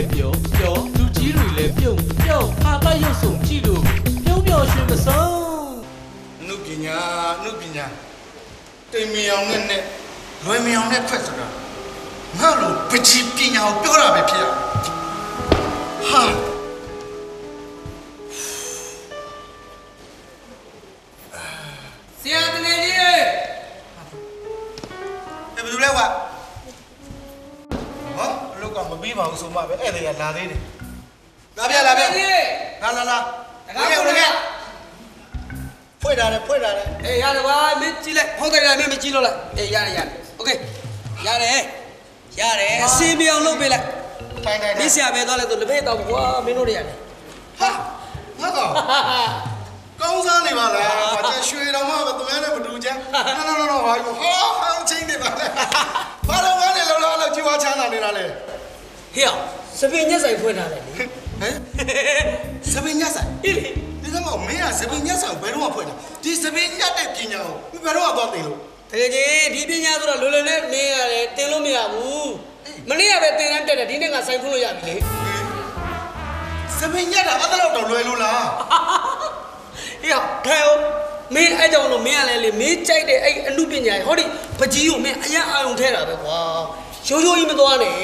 လည်းပျော်ပျော်လူကြီးတွေလည်းပြုံးပြုံးဟာကရုပ်ဆောင်ကြည့်လို့ပြုံးပျော်ရွှင်မဆုံးအနုပညာအနုပညာတိမ်မယောင်နဲ့နဲ့လွယ်မယောင်နဲ့ထွက်ဆိုတာငါလိုပကြီးပညာကိုပြောတာပဲဖြစ် လာသေးတယ်လာပြလာပြ ကြီးရေ လာလာလာ တကားပုံရ ဖွင့်တာလေဖွင့်တာလေ အေးရတယ်ကွာမင်းကြည့်လိုက်ဟုတ်တယ်လားမင်းမကြည့်လို့လိုက်အေးရတယ်ရတယ်โอเคရတယ်ရတယ်အစင်းမြောင်လုပ်ပေးလိုက် ထိုင်ထိုင် မ ထိုင် င်းဆရာပဲသွားလိုက်တော့လက်ဖေးတော့ကွာမင်းတို့တွေရတယ် ဟာငါတော့ကောင်းစားနေပါလားကွာကျန်ရွှေတော်မှပဲသူများနဲ့မတူချမ်းနော်နော်နော်ဟာယူဟာဟောင်းချင်းနေပါလေဘာလို့ငါနဲ့လောလောလောက်ကြည့်ဝါချမ်းသာနေတာလဲ ဟေ့အောင်စပင်ညက်ဆိုင်ဖွင့်ထားတယ်လေဟမ်စပင်းညက်ဆိုင်အေးလေဒီကမောမင်းကစပင်းညက်ဆိုင်ဘယ်တော့မှဖွင့်တာဒီစပင်းညက်တဲ့ပညာကိုဘယ်တော့မှသွားသိလို့တကယ်ကြီးဒီပညာဆိုတော့လွယ်လွယ်နဲ့မင်းရတယ်တင်လို့မရဘူးမနေ့ကပဲတင်တန်းတက်တယ်ဒီနေ့ကဆိုင်ဖွင့်လို့ရပြီလေစပင်းညက်တာအဲ့ဒါတော့လွယ်လို့လားဟေ့အောင်ထိုင်အောင်မင်းအဲ့ကြောင့်လို့မင်းကလည်းလေမင်းကြိုက်တဲ့အဲ့အမှုပညာဟောဒီပကြီးကိုမင်းအရင်အာယုံထဲတာပဲကွာရိုးရိုးကြီးမသွားနဲ့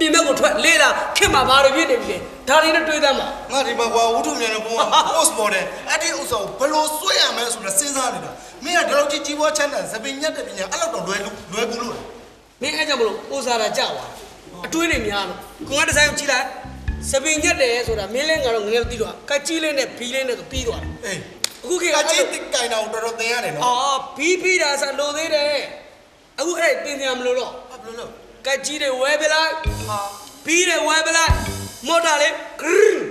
ပြင်ဘက်ကိုထွက်လေးလာခင်မှာဘာတွေဖြစ်နေပြီလဲဒါတွေနဲ့တွေးသမ်းမှာငါဒီမှာကွာဝုထုမြန်တဲ့ဘုံက post model အဲ့ဒီဥစ္စာကိုဘယ်လိုဆွဲရမလဲဆိုတာစဉ်းစားနေတာမင်းကဒီလောက်ကြီးကြီးပွားချမ်းသာစပင်းညက်တဲ့ပညာအဲ့လောက်တော့လွယ်လို့လွယ်ကူလို့လားမင်းအဲ့ကြောင့်မလို့ပိုးစားတာကြောက်သွားအတွေးတွေများလို့ကိုကဒီဇိုင်းကိုကြည့်လိုက်စပင်ညက်တယ်ဆိုတာမင်းလည်းငါတော့ငယ်ပြီးတော့ကတ်ကြီးလေးနဲ့ဘီလေးနဲ့ဆိုပြီးသွားတယ်အေးအခုခေတ်ကကကြီးတိကင်တော့တော်တော်သင်ရတယ်နော်အော်ဘီဘီတာဆိုလိုသေးတယ်အခုအဲ့ပြင်ပြန်မလို့တော့ဘာလို့လဲ ကတ်ကြီးတွေဝဲပလိုက်ဟာဘီးတွေဝဲပလိုက်မော်တာလေးဂရင်း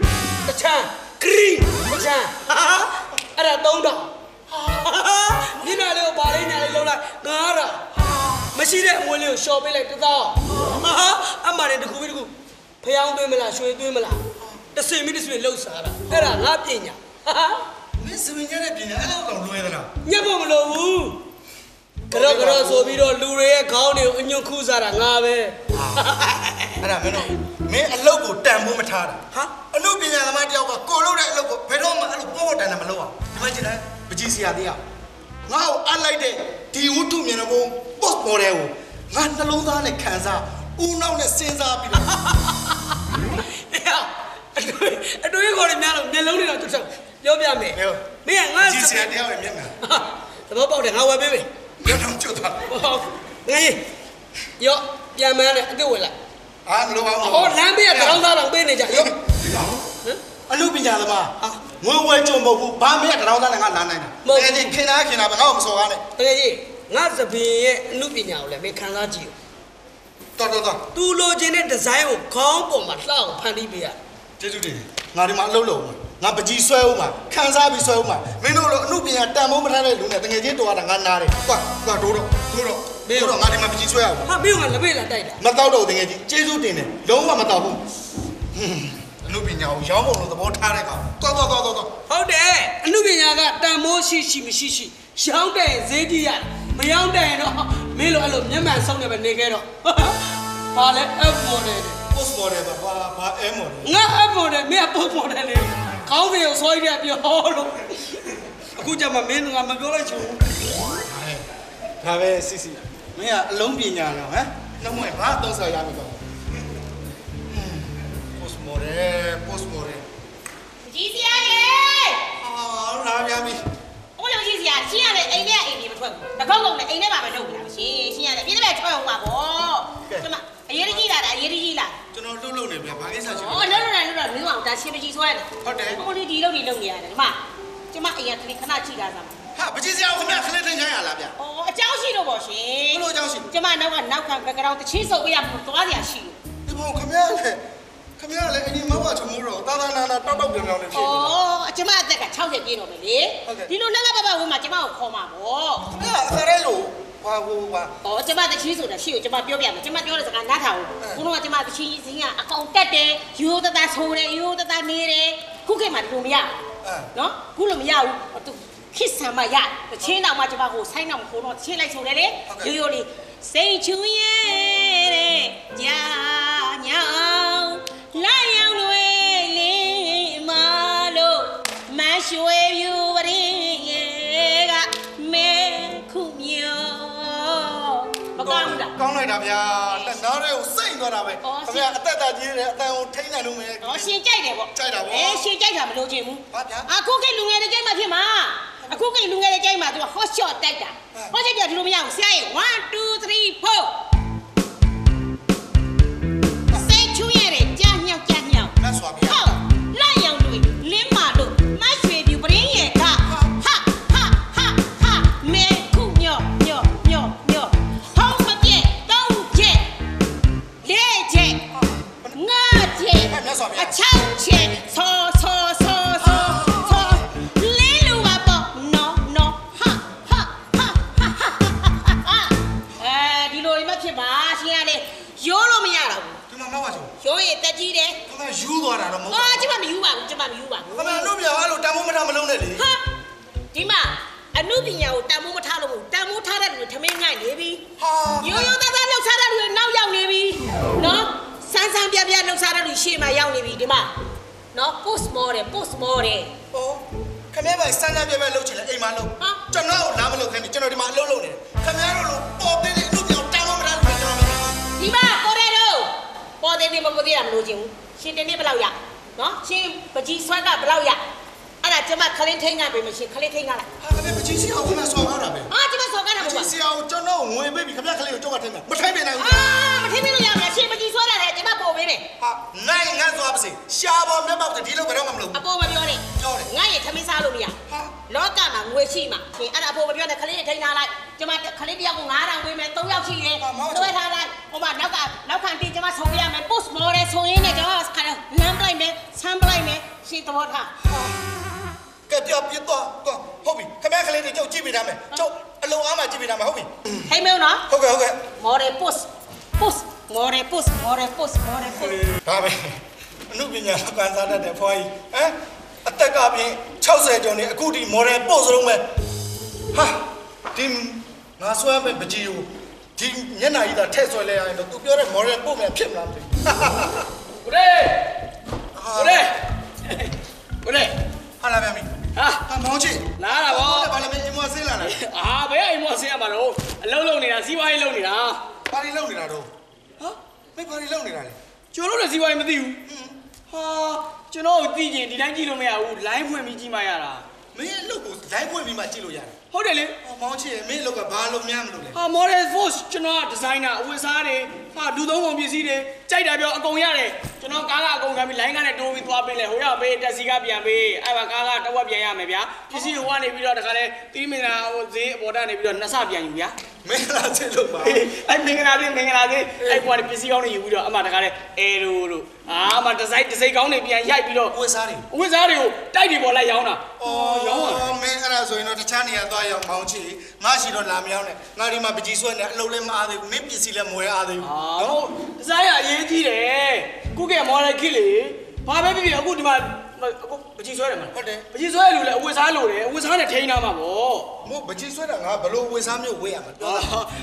တချမ်းဂရင်းတချမ်းဟာအဲ့ဒါသုံးတော့ဒီနာလေးကိုပါလေးညာလေးလုံးလိုက်ငါတော့မရှိတဲ့အမွေးလေးကိုရှော့ပေးလိုက်တစ်သောင်းဟာအမှန်တည်းတစ်ခုပြီးတစ်ခုဖျောင်းသွင်းမလားရွှေသွင်းမလားတစ်စင်မိတစ်စင်လှုပ်စားတာအဲ့ဒါငါပညာဟာမင်းစပင်းညက်တဲ့ပညာအဲ့လောက်တော့လွယ်သလားညက်ဖို့မလိုဘူး ကြော့ကြော့ဆိုပြီးတော့လူတွေရဲ့ခေါင်းတွေကိုအညွန့်ခူးစားတာငါပဲအဲ့ဒါမင်းတို့မင်းအလုပ်ကိုတန်ဖို့မထားတာဟာအလုပ်ပညာသမားတယောက်ကကိုလုပ်တဲ့အလုပ်ကိုဘယ်တော့မှအဲ့လိုပေါ်ပေါ်တန်တန်မလုပ်အောင်ဒီမှာကြည့်လိုက်ပကြီးစီရသေးရငါ့ကိုအပ်လိုက်တဲ့ဒီဝတ္ထုမြန်တဲ့ဘုံ post model ကိုငါနှလုံးသားနဲ့ခံစားဦးနောက်နဲ့စဉ်းစားပြီးတော့အတွေ့အတွေ့ခေါ်နေများလို့မျက်လုံးတွေတော့တွတ်ချက်ပြောပြမယ်မင်းကငါကြီးစီရတရားပဲမျက်မှန်သဘောပေါက်တယ်ငါဝယ်ပေးမယ် မျက်နှာကျွတ်သွားတယ်ဟောငါကြီးရော့ပြန်မန်းနဲ့အစ်စ်ဝင်လိုက်အာမလိုပါဘူးဟောလမ်းဘေးကတောင်းသားတောင်ပေးနေကြရော့အလုပ်ပညာသမားအာငွေဝဲကြုံမဟုတ်ဘူးဘာမင်းကတောင်းသားနဲ့ငါလာနိုင်တာမဟုတ်ဘူးတကယ်ကြီးခင်သားခင်သားပဲငါ့ကိုမစော်ကားနဲ့တကယ်ကြီးငါသပင်ရဲ့အမှုပညာကိုလည်းမင်းခံစားကြည့်တော်တော်တော်သူလိုချင်တဲ့ဒီဇိုင်းကိုခေါင်းပေါ်မှာလှအောင်ဖန်တီးပေးရကျေးဇူးတင်တယ်ငါဒီမှာအလုပ်လုပ်မှာ ငါပကြီးဆွဲဦးမှာခံစားပြီးဆွဲဦးမှာမင်းတို့လိုအမှုပညာတန်ဖိုးမထားတဲ့လူနဲ့တကယ်ချင်းတော်တာငါနားတယ်ကွာကွာတို့တော့တို့တော့တို့တော့ငါဒီမှာပကြီးဆွဲအောင်ဟာမင်းကလည်းပေးလာတိုက်တာမတော့တော့တကယ်ကြီးကျေးဇူးတင်တယ်လုံးဝမတော့ဘူးဟွန်းအမှုပညာကိုရောင်းဖို့လို့သဘောထားတဲ့ကောင်တော်တော်တော်တော်တော်ဟုတ်တယ်အမှုပညာကတန်မိုးရှိရှိမရှိရှိရောင်းတဲ့ဈေးကြီးရမရောင်းတဲ့တော့မင်းလိုအဲ့လိုမျက်မှန်ဆုံးနေပဲနေခဲ့တော့ဘာလဲ F model တဲ့ post model ပါဘာဘာ M model ငါအပေါ်တယ်မင်းအပေါ်ပေါ်တယ်လေကောင်းတယ်ကိုစောရပြပြောလို့အခုကျမှမင်းကမပြောလိုက်ချင်ဘူးဒါပဲစီစီမင်းကအလုံးပညာတော့ဟမ်နှမွေဘာသုံးစားရမှာတော့ post model post model ကြီးစရာရေအာလာပြန်ပြီ။ဦးလေးကြီးစရာရှင်းရတဲ့အိမ်ထဲအိမ်ကြီးမထွက်ဘူး။တစ်ခေါက်လုံးနဲ့အိမ်ထဲမှာပဲလုပ်နေတာရှင်။ရှင်းရတယ်။ပြင်းတဲ့ထွက်အောင်ပါဗော။ကျမအရေးကြီးလာတာအရေးကြီးလာကျွန် တော်လှုပ်လှုပ်နေပြန်ဘာကိစ္စရှိ ။ လဲ အော်လုံးလုံးလုံးလုံးမင်းအောင်ဒါရှင်းပကြီးဆွဲတယ် ဟုတ်တယ် ။ဦးလေးဒီလုံးဒီလုံးနေရတယ်ဒီမှာ။ကျမအိမ်ကခဏခဏကြည့်တာစမ်း ဟာပကြီးစရာခင်ဗျခလေးထင်ချင်ရလားဗျ ။အော်အเจ้าရှိတော့ဗောရှင် ဘလို့အကြောင်းရှိ ။ကျမနောက်ကနောက်ခံ background တချင်းစုပ်ပေးရမှာသွားစရာရှိလို့ ဒီဘောခင်ဗျလေခင်ဗျလေအရင်မဟုတ်ချမိုးတော့တာတာနာနာတောက်တောက်ပြောင်ပြောင်နေဖြစ်နေ အော်ကျမအသက်က60ပြည့်တော့မယ်လေ ဟုတ်ကဲ့ ဒီလိုလက်လက်ပပဝင်မှာကျမကိုခေါ်မှာဗော ခင်ဗျအခရဲလို့ ဘာဟိုဘာ။အော်ကျမတချင်းဆိုတာရှိကိုကျမပြောပြမယ်ကျမပြောတဲ့စကားနားထောင်ဘူးခုနကကျမတချင်းကြီးစင်းကအကောင်တက်တယ်ရိုးသားသားဆိုးတယ်ရိုးသားသားနေတယ်ခုခေတ်မှာဒီလိုမရဘူးနော်ခုလိုမရဘူးသူခစ်ဆံမရတချင်းတောင်မှကျမကိုဆိုင်းတော့ခိုးတော့ချင်းလိုက်ဆိုတယ်လေရိုးရိုးလေးစိတ်ချူရဲ့တဲ့ကြာညောင်လာရောင်တွေလေးမလို့မရွှေပြူ ကောင်းဘူးလားကောင်းလိုက်တာဗျာလက်နားတွေကိုစိတ်သွားတာပဲအော်ခင်ဗျာအသက်တာကြီးတယ်အတန်ကိုထိန်းနိုင်လို့မယ်။ဟောရှင်ကြိုက်တယ်ပေါ့ကြိုက်တာပေါ့အေးရှင်ကြိုက်တာမလို့ချင်ဘူးဟာဗျာအခုကိလူငယ်တွေကြိုက်မှဖြစ်မှာအခုကိလူငယ်တွေကြိုက်မှသူက hot shot တိုက်တာ hot shot ကြဒီလိုမရဘူးဆရာကြီး1 2 3 4 လုံးနဲ့လေဟာဒီမှာအမှုပညာကိုတန်မိုးမထားလို့မဟုတ်တန်မိုးထားတဲ့လူတွေထမင်းငိုက်နေပြီဟာရိုးရိုးသားသားလှုပ်ရှားတဲ့လူတွေနောက်ရောက်နေပြီနော်စမ်းစမ်းပြပြလှုပ်ရှားတဲ့လူရှေ့မှာရောက်နေပြီဒီမှာနော် post model post model ဟောခင်ဗျားပဲစမ်းစမ်းပြပဲလှုပ်ချင်လဲအိမ်မှာလှုပ်ဟာကျွန်တော်ကိုလာမလှုပ်ခိုင်းနေကျွန်တော်ဒီမှာအလုပ်လုပ်နေတယ်ခင်ဗျားတို့လိုပေါ်သေးတဲ့အလုပ်ပြောင်းတန်ဖိုးမထားလို့ကျွန်တော်မလုပ်ဘူးဒီမှာပေါ်တယ်တော့ပေါ်တယ်နေမပေါ်သေးတာမလို့ချင်ဘူးရှင်တနေ့ဘယ်လောက်ရနော်ရှင်ပကြီးဆွဲကဘယ်လောက်ရအဲ့ ဒါကျမခလင်းထိန်းကပေးမရှင်ခလင်းထိန်းကလိုက်ဟာခင်ဗျားပကြီးစီအောင်ခင်ဗျာဆော်ထားတာပဲအာကျမစော်ကတာမပဟုတ်ပါကြီးဘူးစီအောင်ကျွန်တော်ငွေပေးပြီးခင်ဗျားကလေးကိုကြောက်ကထိုင်မယ်မထိုင်ပြန်နိုင်ဘူးအာမထင်မိလို့ရမလားရှင်ပကြီးဆွဲတာလေကျမပို့ပေးမယ်ဟာနိုင်ငတ်သွားပါစေရှားပေါ်မျက်မှောက်တည်းဒီလိုဘယ်တော့မှမလုပ်အပေါ်မပြောနဲ့ပြောတယ်ငါရဲ့သမီးစားလို့မရဟာလောကမှာငွေရှိမှာရှင်အဲ့ဒါအပေါ်မပြောနဲ့ခလေးတွေထိန်းထားလိုက်ကျမခလေးတယောက်ကို9000ပေးမယ်3ယောက်ရှိတယ်တွဲထားလိုက်ဟိုမှာနောက်ကနောက်ခံတင်ကျမဆုံးရမယ် post model ဆိုရင်းနဲ့ကျမခါလမ်းပလိုက်မယ်ဆမ်းပလိုက်မယ်ရှင်သဘောထားကဲ ပြပြတော့တော့ဟုတ်ပြီခင်ဗျားကလေးတွေကြောက်ကြည့်ပေးထားမယ်ကြောက်အလုံးအားမှကြည့်ပေးထားမယ်ဟုတ်ပြီဟိမ့်မေနော်ဟုတ်ကဲ့ဟုတ်ကဲ့ model post post model post model post model post ဒါပဲအမှုပညာကန်စားတတ်တဲ့ဖွားကြီးဟမ်အသက်ကပြင်60ကျော်နေအခုဒီ model ပို့စလုံးပဲဟာဒီငါဆွဲမဲ့ပကြီးကိုဒီမျက်နှာကြီးသာထည့်ဆွဲလဲရရင်တော့သူပြောတဲ့ model ပို့မယ်ဖြစ်မလားမသိကိုရဲကိုရဲကိုရဲဟာလာပြန်ပြီ ဟာဟာမောင်ချစ်လာတာဗောဘာလဲမင်းအမွားဆင်းလာလားအာဘယ်အိမ်မောဆင်းရမှာတော့အလုံးလုံးနေတာစီးပွားရေးလုံးနေတာဘာတွေလုပ်နေတာတော့ဟာမင်းဘာတွေလုပ်နေတာလဲကျွန်တော်တို့လည်းစီးပွားရေးမသိဘူးဟာကျွန်တော်ကိုသိကျင်ဒီတိုင်းကြည့်လို့မရဘူး line ဖွင့်ပြီးကြည့်မှရတာမင်းအလုပ်ကို live ဖွင့်ပြီးမှကြည့်လို့ရတယ်ဟုတ်တယ်လေဟောမောင်ချစ်ရဲ့မင်းအလုပ်ကဘာလို့များမလို့လဲဟာ model force ကျွန်တော်ကဒီဇိုင်နာအဝတ်စားတွေဟာလူသုံးကုန်ပစ္စည်းတွေ ကြိုက်တာပြောအကုန်ရတယ်ကျွန်တော်ကားကအကုန်ခံပြီး line ကနဲ့တိုးပြီးသွားပေးလဲဟိုရပေးတက်စီကပြန်ပေးအဲ့ပါကားကတစ်ဝက်ပြန်ရမယ်ဗျာပစ္စည်းဟိုကနေပြီးတော့တခါလဲတီးမင်လာဟိုဈေးအပေါ်တက်နေပြီးတော့နှစ်ဆပြန်ယူဗျာမင်းလာချစ်လို့ပါအဲ့မင်္ဂလာသေးမင်္ဂလာသေးအဲ့ကွာပစ္စည်းကောင်းတွေယူပြီးတော့အမှတခါလဲအဲရိုလို့အာမဒီဇိုင်းဒီဇိုင်းကောင်းတွေပြန်ရိုက်ပြီးတော့ဝတ်စားတွေအဝတ်စားတွေကိုတိုက်တွေပေါ်လိုက်ရောင်းတာရောင်းတာအော်မင်းအဲ့ဒါဆိုရင်တော့တခြားနေရာသွားရောက်မောင်းချီငါရှိတော့လာမရောက်နဲ့ငါဒီမှာပကြီးဆွဲနေအလုပ်လည်းမအားသေးဘူးမင်းပစ္စည်းလည်းမဝယ်အားသေးဘူးအာဟုတ်ဒီဇိုင်းကအရေးကြီးတယ်ခုကမော်ဒယ်ခစ်လေဘာပဲဖြစ်ဖြစ်အခုဒီမှာအခုပကြီးဆွဲတယ်မလားဟုတ်တယ်ပကြီးဆွဲရလို့လေအဝတ်စားလို့လေအဝတ်စားနဲ့ထိန်းထားမှာပေါ့မို့ပကြီးဆွဲတာငါဘလို့ဝယ်စားမျိုးဝယ်ရမှာပြော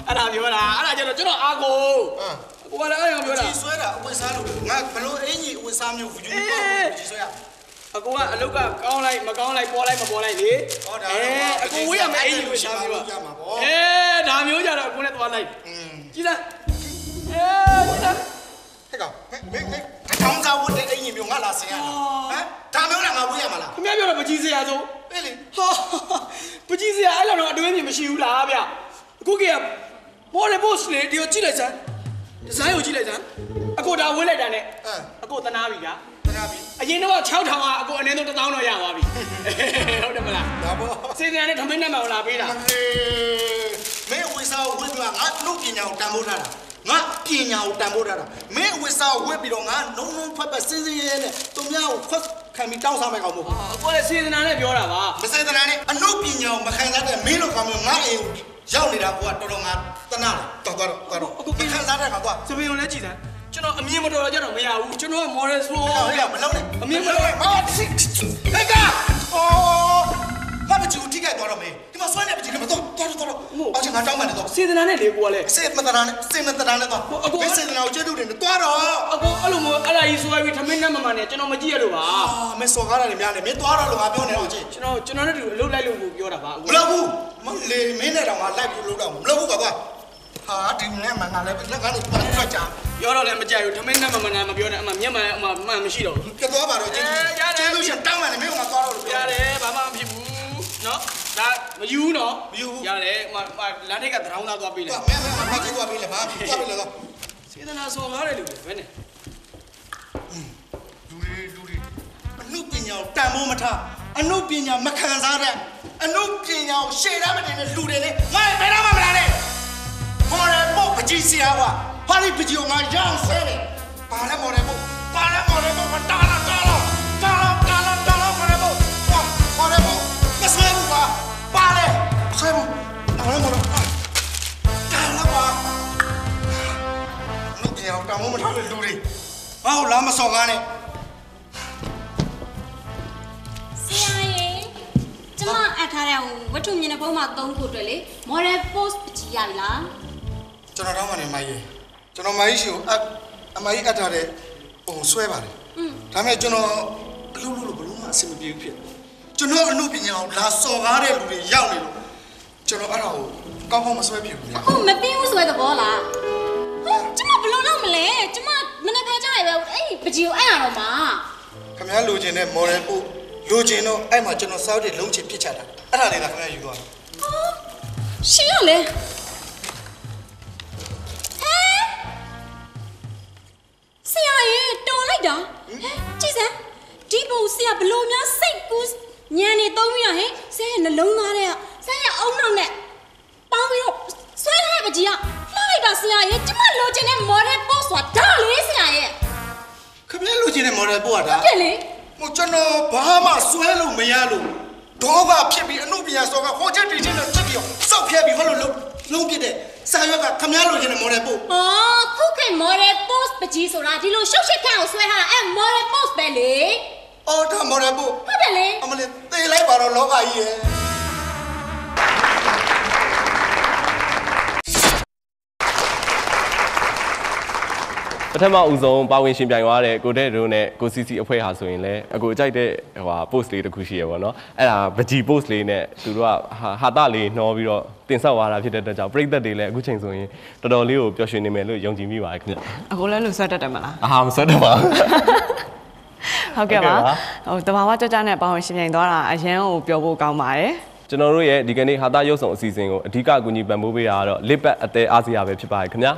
အာတာအဲ့ဒါပြောတာအဲ့ဒါကျတော့ကျွန်တော်အားကိုဟမ်ကိုကလည်းအဲ့ဒါပပြောတာကြီးဆွဲတာဝယ်စားလို့ငါဘလို့အင်ကြီးဝယ်စားမျိုးယူပါပကြီးဆွဲရအကူကအလုတ်ကကောင်းလိုက်မကောင်းလိုက်ပေါ်လိုက်မပေါ်လိုက်လေဟောဒါတော့အကူဝေးရမယ်အဲ့ဒီကိုရှားပြီးတော့ရမှာပေါ့အဲဒါမျိုးကြတော့အကူနဲ့သွားလိုက်อืมကြည့်လားအဲကြည့်လား ဟဲ့ကောင်မင်းမင်းမင်းတောင်းစားဝတ်တဲ့အင်ကြီးမျိုးငါလာဆင်ရတာဟမ်ဒါမျိုးလားငါဝယ်ရမှာလားခင်ဗျားပြောတော့ပကြီးစရာဆိုအေးလေဟာပကြီးစရာအဲ့လိုတော့အတွင်းမြင်မရှိဘူးလားဗျအခုကမော်ဒယ်ဘော့စ်လေဒီကိုကြည့်လိုက်စမ်းဒီဇိုင်းကိုကြည့်လိုက်စမ်းအကူဒါဝေးလိုက်တာနဲ့အမ်အကူသနာပြီဗျာခဏပြီအရင်တော့6000ကအကူအနည်းဆုံး1000တော့ရသွားပြီဟုတ်တယ်မလားဒါပေါ့စေတနာနဲ့ထမင်းနဲ့မှလာပေးတာမင်းဝိစာကိုဝစ်ပြီးတော့ငါလူပညာကိုတန်ဖိုးထားတာ ငါပညာကိုတန်ဖိုးထားတာမင်းဝိစာကိုဝစ်ပြီးတော့ငါနုံနုံဖက်ဖက်စင်းစင်းရဲရဲနဲ့သူများကိုခွတ်ခံပြီးတောင်းစားမယ်ကောင်မဟုတ်ဘူးအကူလည်းစေတနာနဲ့ပြောတာပါမစေတနာနဲ့အနုပညာကိုမခံစားတဲ့မင်းလိုကောင်မျိုးငါအိမ်ကိုရောက်နေတာကွာတော်တော်ငါတနာတယ်တော်တော်တော်တော်မခံစားတဲ့ကောင်ကွာစပင်းကိုလည်းကြည့်စမ်းကျွန်တော်အမြင်မတော်တော့ကြတော့မရဘူးကျွန်တော်က model slow ဟဲ့မလုံးနဲ့အမြင်မတော်အော်စစ်ဟဲ့ကအော်ငါမကြည့်ဘူးထိ ခိုက်သွားတော့မေးဒီမှာဆွဲနေပကြီးကမတော့တော်တော်တော်အော်ချင်ငါတောင်းမှန်တယ်တော့စေတနာနဲ့လေကိုကလေစေမတရာနဲ့စေမတရာနဲ့တော့ဘယ်စေတနာကိုကျေးဇူးတင်တယ်တွားတော့အကိုအဲ့လိုမျိုးအဲ့ဒါကြီးဆိုပြီးထမင်းနဲ့မမနဲ့ကျွန်တော်မကြည့်ရလို့ပါအာမင်းစော်ကားတယ်များတယ်မင်းတွားတော့လို့ငါပြောနေတော့ကြည့်ကျွန်တော်ကျွန်တော်နဲ့တူအလုပ်လိုက်လို့ကိုပြောတာပါအမကိုလုပ်ဘူးမလေမင်းနဲ့တော့ငါလိုက်ပြီးလို့တော့မလုပ်ဘူးကွာကွာဟာဒီနဲ့မှငါလည်းလက်ကားလို့ပတ်ထွက်ကြပြောတော့လည်းမကြိုက်ဘူးထမင်းနဲ့မမနဲ့မပြောနဲ့အမှမျက်မှန်အမှမှန်မရှိတော့ဘူးပြတ်သွားပါတော့ကျေးဇူးကျေးဇူးရှင်တောင်းမှန်တယ်မင်းကငါသွားတော့လို့ရတယ်ဘာမှမဖြစ်ဘူး နော်ဒါမယူဘူးနော်ရတယ်ဟိုလမ်းထိပ်ကတရောင်းသားသွားပေးလိုက်မင်းမင်းမကြည့်သွားပြီလေဘာသွားပြီလေတော့စေတနာဆော်ကားတယ်လူပဲနဲ့လူတွေလူတွေအနုပညာကိုတန်ဖိုးမထားအနုပညာမခံစားတဲ့အနုပညာကိုရှေ့တမ်းမတင်တဲ့လူတွေလေငါဘယ်တော့မှမလာနဲ့မော်ရမို့ပကြီးစရာကွာဟာဒီပကြီးကိုငါရအောင်ဆဲတယ်ပါလဲမော်ရမို့ပါလဲ တားလဲမော်ရတားလာကွာအနုပညာကိုတန်ဖိုးမထားတဲ့လူတွေငါ့ကိုလာမစော်ကားနဲ့ဆရာရေကျမအပ်ထားတဲ့ဟိုဝတ္ထုမျက်နှာဖုံးမှာသုံးခုအတွက်လေ model post ကြည့်ရပြီလားကျွန်တော်တော့မှနေမကြီးကျွန်တော်မကြီးရှိကိုအအမကြီးအပ်ထားတဲ့ဟိုဆွဲပါတယ်ဒါပေမဲ့ကျွန်တော်အလုပ်လုပ်လို့ဘလို့မှအဆင်မပြေဘူးဖြစ်ကျွန်တော်အမှုပညာကိုလာစော်ကားတဲ့လူတွေရောက်နေလို့ ကျွန်တော်အဲ့ဒါကိုကောင်းကောင်းမဆွဲဖြစ်ဘူးဗျာအခုမပြီးဘူးဆိုတဲ့သဘောလားဟုတ်ကျမဘယ်လိုလုပ်မလဲကျမမနေ့ကကြားရပဲအဲ့ဒီပကြီးကိုအဲ့ရတော့မှာခင်ဗျားလိုချင်တဲ့ model ပို့လိုချင်တော့အဲ့မှာကျွန်တော်စောက်တဲ့လုံးချင်ဖြစ်ချတာအဲ့ဒါလေးကခင်ဗျားယူသွားတယ်ရှင်းရလေဟဲဆရာရေတော်လိုက်တာဟဲကြည့်စမ်းဒီဘုံဆရာဘလို့များစိတ်ကူးညံနေသုံးပြီးတော့ဟဲဆရာရဲ့နှလုံးသားထဲကဆရာရဲ့အုံနောက်နဲ့ပေါင်းပြီးတော့ဆွဲထားတဲ့ပ ကြီးကလှလိုက်တာဆရာရေကျမလိုချင်တဲ့ model post ဆိုတာဒါလေးဆရာရဲ့ခင်ဗျားလိုချင်တဲ့ model ပို့ရတာတဲ့လေဟိုကျွန်တော်ဘာမှဆွဲလို့မရလို့ဒေါကဖြစ်ပြီးအမှုပညာစော်ကဟိုချက်တီချင်းနဲ့ချက်ပြီးတော့စောက်ဖြဲပြီးဟောလို့လုံးလုံးပြတဲ့စာရွက်ကခင်ဗျားလိုချင်တဲ့ model ပို့။အော်ခုခေတ် model post ပကြီးဆိုတာဒီလိုရှုပ်ရှက်ခန့်ကိုဆွဲထားတာအဲ model post ပဲလေအော်ဒါ model ပို့။ဟုတ်တယ်လေအမလေးသေလိုက်ပါတော့လောကကြီးရဲ့ ပထမဦးဆုံးပါဝင်ရှင်ပြိုင်သွားတဲ့ကိုတဲ့တို့နဲ့ကိုစီစီအဖွဲ့ဟာဆိုရင်လည်းအကိုကြိုက်တဲ့ဟိုဟာ post လေးတစ်ခုရှိရပါတော့အဲ့ဒါပကြီး post လေးနဲ့သူတို့ကဟာဟာတလေးနှောပြီးတော့တင်ဆက်သွားတာဖြစ်တဲ့အတွက်ကြောင့်ပြည်သက်တွေလည်းအခုချိန်ဆိုရင်တော်တော်လေးကိုပျော်ရွှင်နေမယ်လို့ယုံကြည်မိပါတယ်ခင်ဗျအခုလည်းလို့ဆွတ်တတ်တယ်မလားအာဟာမဆွတ်တော့ပါဘူးဟုတ်ကဲ့ပါဟုတ်ကဲ့ပါဟိုတဘာဝကြကြနဲ့ပေါင်းရှင်ပြိုင်သွားတာအရန်ကိုပြောဖို့ကောင်းပါတယ် ကျွန်တော်တို့ရဲ့ဒီကနေ့ဟာတာရုပ်ဆောင်အစီအစဉ်ကိုအဓိကအကူအညီပံ့ပိုးပေးတာကတော့ lip pad အသေးအားစရာပဲဖြစ်ပါတယ်ခင်ဗျာ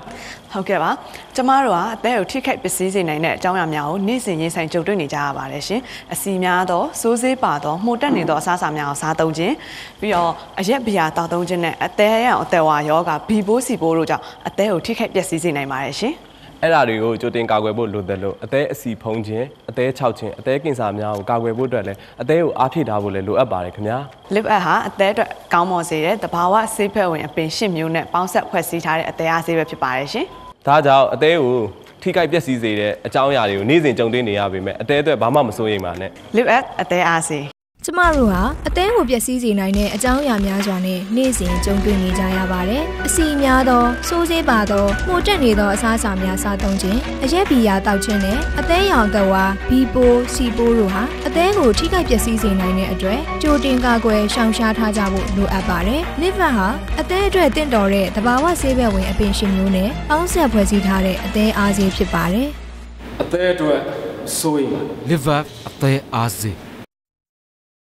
ဟုတ်ကဲ့ပါကျမတို့ကအသက်ကိုထိခိုက်ပစ္စည်းစေနိုင်တဲ့အကြောင်းအရာများကိုနေ့စဉ်ရင်ဆိုင်ကြုံတွေ့နေကြရပါတယ်ရှင်အစီများသောစိုးစေးပါသောမှုတက်နေသောအစားအစာများကိုစားသုံးခြင်းပြီးတော့အရက်ဘီယာတောက်သုံးခြင်းနဲ့အသက်ရအောင်အသက်ဝါယောဂဘီပိုးစီပိုးတို့ကြောင့်အသက်ကိုထိခိုက်ပျက်စီးစေနိုင်ပါတယ်ရှင် အဲ့ဒါတွေကိုကြိုတင်ကာကွယ်ဖို့လိုတယ်လို့အသေးအစီဖုံးခြင်းအသေးခြောက်ခြင်းအသေးကင်ဆာများကိုကာကွယ်ဖို့အတွက်လည်းအသေးကိုအားဖြည့်ထားဖို့လည်းလိုအပ်ပါတယ်ခင်ဗျာ lip app ဟာအသက်အတွက်ကောင်းမွန်စေတဲ့တဘာဝဆေးဖက်ဝင်အပင်ရှစ်မျိုးနဲ့ပေါင်းဆက်ဖွဲ့စည်းထားတဲ့အသေးအားဆေးပဲဖြစ်ပါတယ်ရှင်ဒါကြောင့်အသေးကိုထိခိုက်ပျက်စီးစေတဲ့အကြောင်းအရာတွေကိုနေ့စဉ်ကြုံတွေ့နေရပေမဲ့အသေးအတွက်ဘာမှမစိုးရိမ်ပါနဲ့ lip app အသေးအားဆေး ကျမတို့ဟာအသေးကိုပျက်စီးစေနိုင်တဲ့အကြောင်းအရာများစွာနဲ့နေ့စဉ်ကြုံတွေ့နေကြရပါတယ်။အစီများသောစိုးစေးပါသောမှုတက်နေသောအစားအစာများစားသုံးခြင်းအရက်ဘီယာတောက်ခြင်းနဲ့အသေးရောင်ကဝါဘီပိုစီပိုတို့ဟာအသေးကိုထိခိုက်ပျက်စီးစေနိုင်တဲ့အတွက်ကြိုတင်ကာကွယ်ရှောင်ရှားထားကြဖို့လိုအပ်ပါတယ်။ liver ဟာအသေးအတွက်တင့်တော်တဲ့သဘာဝဆေးဘက်ဝင်အပင်ရှင်မျိုးနဲ့အောင်းဆက်ဖွဲ့စည်းထားတဲ့အသေးအားဆေးဖြစ်ပါတယ်။အသေးအတွက်စိုးရိမ်ပါ liver အသေးအားစေး